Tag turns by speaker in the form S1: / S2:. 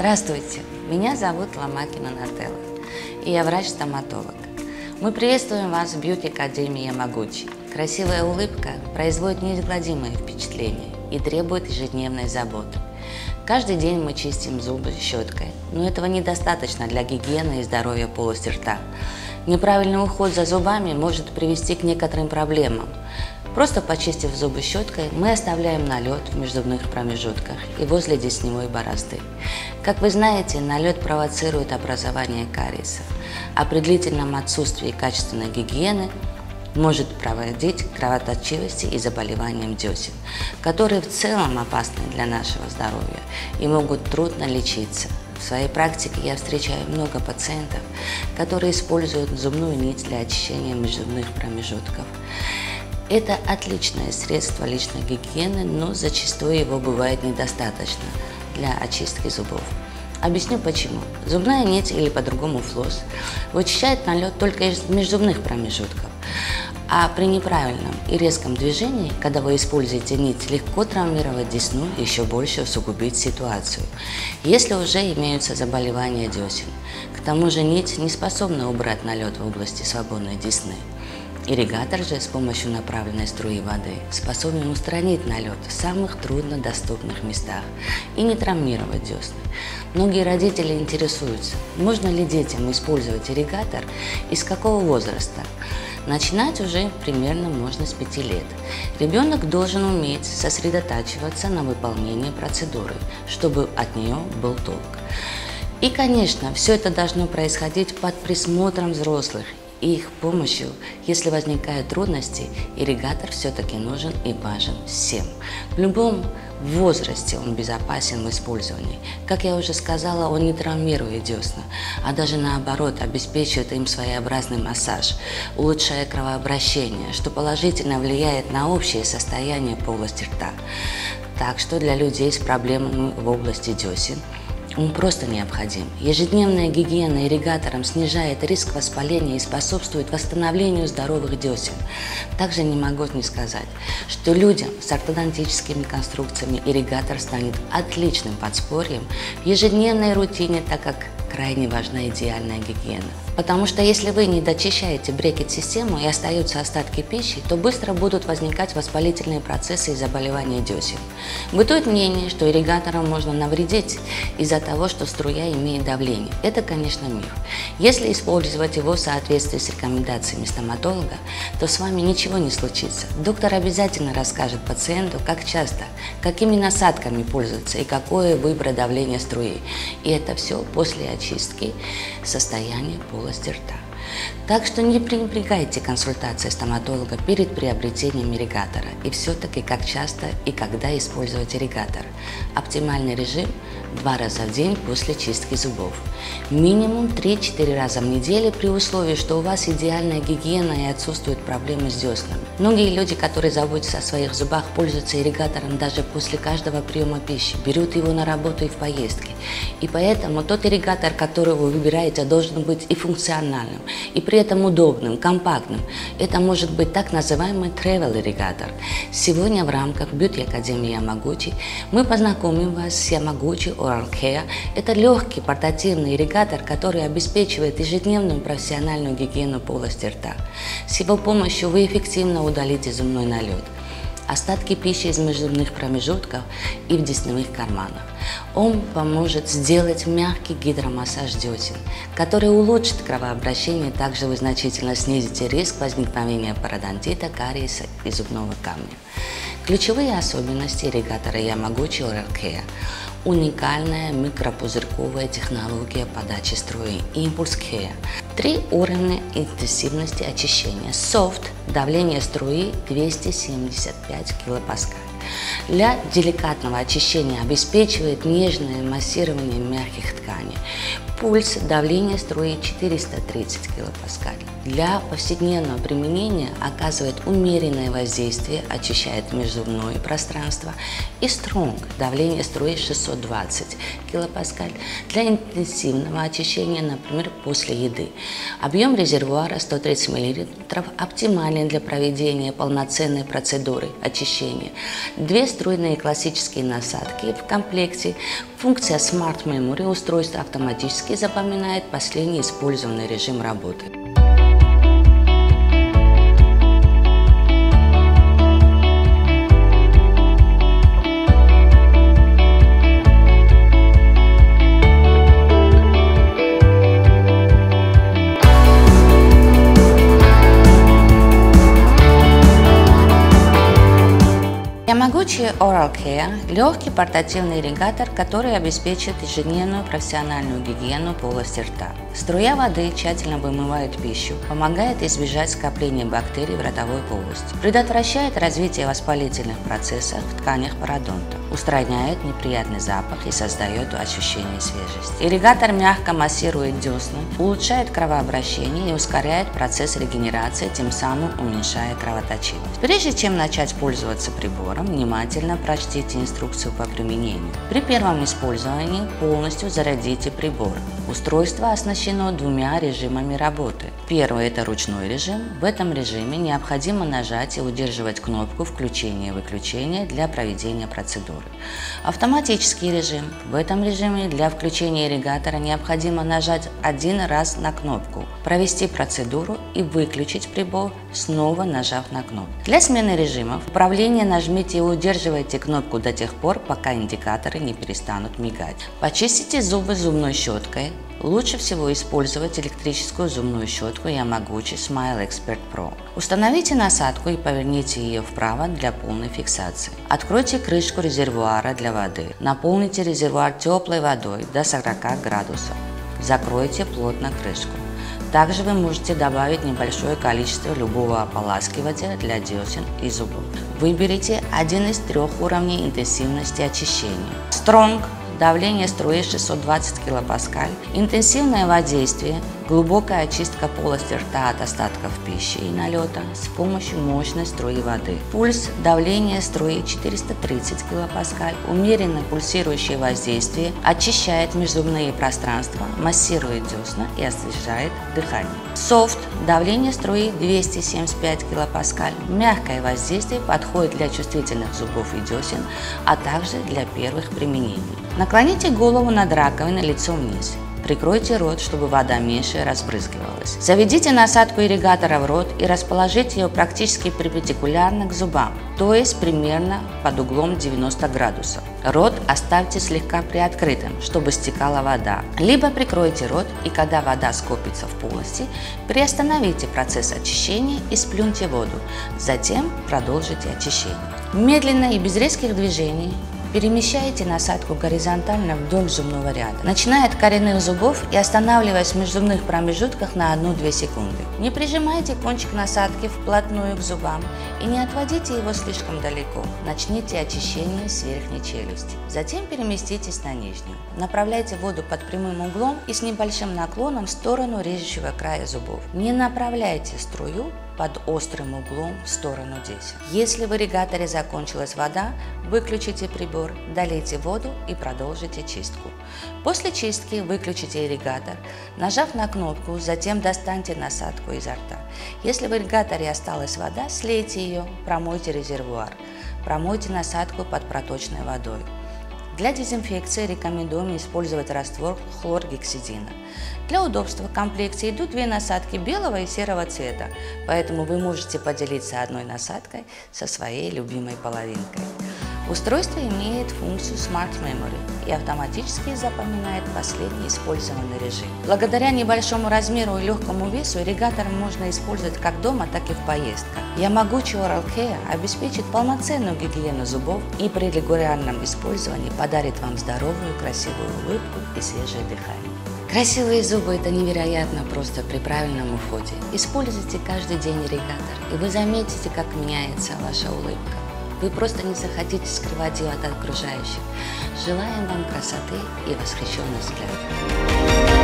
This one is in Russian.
S1: Здравствуйте, меня зовут Ломакина Нателла, и я врач-стоматолог. Мы приветствуем вас в Бьюти Академии Ямагучи. Красивая улыбка производит неизгладимое впечатление и требует ежедневной заботы. Каждый день мы чистим зубы щеткой, но этого недостаточно для гигиены и здоровья полости рта. Неправильный уход за зубами может привести к некоторым проблемам. Просто почистив зубы щеткой, мы оставляем налет в межзубных промежутках и возле десневой борозды. Как вы знаете, налет провоцирует образование кариеса, а при длительном отсутствии качественной гигиены может проводить к кровоточивости и заболеваниям десен, которые в целом опасны для нашего здоровья и могут трудно лечиться. В своей практике я встречаю много пациентов, которые используют зубную нить для очищения межзубных промежутков. Это отличное средство личной гигиены, но зачастую его бывает недостаточно для очистки зубов. Объясню почему. Зубная нить или по-другому флосс вычищает налет только из межзубных промежутков. А при неправильном и резком движении, когда вы используете нить, легко травмировать десну и еще больше усугубить ситуацию, если уже имеются заболевания десен. К тому же нить не способна убрать налет в области свободной десны. Ирригатор же с помощью направленной струи воды способен устранить налет в самых труднодоступных местах и не травмировать десны. Многие родители интересуются, можно ли детям использовать ирригатор и с какого возраста. Начинать уже примерно можно с 5 лет. Ребенок должен уметь сосредотачиваться на выполнении процедуры, чтобы от нее был толк. И, конечно, все это должно происходить под присмотром взрослых и их помощью, если возникают трудности, ирригатор все-таки нужен и важен всем. В любом возрасте он безопасен в использовании. Как я уже сказала, он не травмирует десна, а даже наоборот обеспечивает им своеобразный массаж, улучшая кровообращение, что положительно влияет на общее состояние полости рта. Так что для людей с проблемами в области десен – он просто необходим. Ежедневная гигиена ирригатором снижает риск воспаления и способствует восстановлению здоровых десен. Также не могу не сказать, что людям с ортодонтическими конструкциями ирригатор станет отличным подспорьем в ежедневной рутине, так как крайне важна идеальная гигиена. Потому что если вы не дочищаете брекет-систему и остаются остатки пищи, то быстро будут возникать воспалительные процессы и заболевания десен. Бытует мнение, что ирригатором можно навредить из-за того, что струя имеет давление. Это, конечно, миф. Если использовать его в соответствии с рекомендациями стоматолога, то с вами ничего не случится. Доктор обязательно расскажет пациенту, как часто, какими насадками пользоваться и какое выбрать давление струи. И это все после очистки состояния полости рта. Так что не пренебрегайте консультацией стоматолога перед приобретением ирригатора и все-таки как часто и когда использовать ирригатор. Оптимальный режим – два раза в день после чистки зубов. Минимум 3-4 раза в неделю при условии, что у вас идеальная гигиена и отсутствуют проблемы с деснами. Многие люди, которые заботятся о своих зубах, пользуются ирригатором даже после каждого приема пищи, берут его на работу и в поездки. И поэтому тот ирригатор, который вы выбираете, должен быть и функциональным, и при этом удобным, компактным. Это может быть так называемый travel ирригатор. Сегодня в рамках Beauty Академии Ямагучи мы познакомим вас с Ямагучи Oral Care. Это легкий портативный ирригатор, который обеспечивает ежедневную профессиональную гигиену полости рта. С его помощью вы эффективно удалите зубной налет остатки пищи из межзубных промежутков и в десневых карманах. Он поможет сделать мягкий гидромассаж десен, который улучшит кровообращение, также вы значительно снизите риск возникновения пародонтита, кариеса и зубного камня. Ключевые особенности ирригатора Oral Care уникальная микропузырьковая технология подачи струи Impulse Care. Три уровня интенсивности очищения. Soft – давление струи 275 килопаскаль. Для деликатного очищения обеспечивает нежное массирование мягких тканей. Пульс давление струи 430 килопаскаль. Для повседневного применения оказывает умеренное воздействие, очищает межзубное пространство. И стронг давление струи 620 килопаскаль для интенсивного очищения, например, после еды. Объем резервуара 130 мл оптимален для проведения полноценной процедуры очищения. Две Есть встроенные классические насадки в комплекте. Функция Smart Memory устройство автоматически запоминает последний использованный режим работы. Ямагучи Oral Care – легкий портативный ирригатор, который обеспечит ежедневную профессиональную гигиену полости рта. Струя воды тщательно вымывает пищу, помогает избежать скопления бактерий в ротовой полости, предотвращает развитие воспалительных процессов в тканях пародонта, устраняет неприятный запах и создает ощущение свежести. Ирригатор мягко массирует десны, улучшает кровообращение и ускоряет процесс регенерации, тем самым уменьшая кровоточивость. Прежде чем начать пользоваться прибором, внимательно прочтите инструкцию по применению. При первом использовании полностью зарядите прибор. Устройство оснащено двумя режимами работы. Первый – это ручной режим. В этом режиме необходимо нажать и удерживать кнопку включения-выключения для проведения процедуры. Автоматический режим. В этом режиме для включения ирригатора необходимо нажать один раз на кнопку, провести процедуру и выключить прибор, снова нажав на кнопку. Для смены режимов управления нажмите и удерживайте кнопку до тех пор, пока индикаторы не перестанут мигать. Почистите зубы зубной щеткой, Лучше всего использовать электрическую зубную щетку Yamaguchi Smile Expert Pro. Установите насадку и поверните ее вправо для полной фиксации. Откройте крышку резервуара для воды. Наполните резервуар теплой водой до 40 градусов. Закройте плотно крышку. Также вы можете добавить небольшое количество любого ополаскивателя для десен и зубов. Выберите один из трех уровней интенсивности очищения. Strong давление струи 620 килопаскаль, интенсивное воздействие, глубокая очистка полости рта от остатков пищи и налета с помощью мощной струи воды. Пульс, давление струи 430 килопаскаль, умеренно пульсирующее воздействие, очищает межзубные пространства, массирует десна и освежает дыхание. Софт, давление струи 275 килопаскаль, мягкое воздействие подходит для чувствительных зубов и десен, а также для первых применений. Наклоните голову над раковиной лицом вниз. Прикройте рот, чтобы вода меньше разбрызгивалась. Заведите насадку ирригатора в рот и расположите ее практически перпендикулярно к зубам, то есть примерно под углом 90 градусов. Рот оставьте слегка приоткрытым, чтобы стекала вода. Либо прикройте рот и когда вода скопится в полости, приостановите процесс очищения и сплюньте воду. Затем продолжите очищение. Медленно и без резких движений Перемещайте насадку горизонтально вдоль зубного ряда, начиная от коренных зубов и останавливаясь в межзубных промежутках на 1-2 секунды. Не прижимайте кончик насадки вплотную к зубам и не отводите его слишком далеко. Начните очищение с верхней челюсти. Затем переместитесь на нижнюю. Направляйте воду под прямым углом и с небольшим наклоном в сторону режущего края зубов. Не направляйте струю под острым углом в сторону десен. Если в ирригаторе закончилась вода, выключите прибор, долейте воду и продолжите чистку. После чистки выключите ирригатор, нажав на кнопку, затем достаньте насадку изо рта. Если в ирригаторе осталась вода, слейте ее, промойте резервуар. Промойте насадку под проточной водой. Для дезинфекции рекомендуем использовать раствор хлоргексидина. Для удобства в комплекте идут две насадки белого и серого цвета, поэтому вы можете поделиться одной насадкой со своей любимой половинкой. Устройство имеет функцию Smart Memory и автоматически запоминает последний использованный режим. Благодаря небольшому размеру и легкому весу ирригатор можно использовать как дома, так и в поездках. Ямагучи Oral Care обеспечит полноценную гигиену зубов и при регулярном использовании подарит вам здоровую, красивую улыбку и свежее дыхание. Красивые зубы – это невероятно просто при правильном уходе. Используйте каждый день ирригатор, и вы заметите, как меняется ваша улыбка. Вы просто не захотите скрывать ее от окружающих. Желаем вам красоты и восхищенных взглядов.